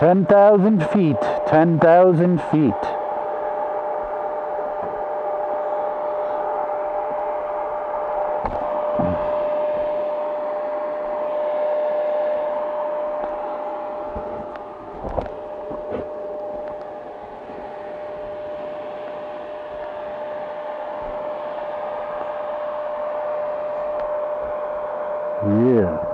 10,000 feet, 10,000 feet. Hmm. Yeah.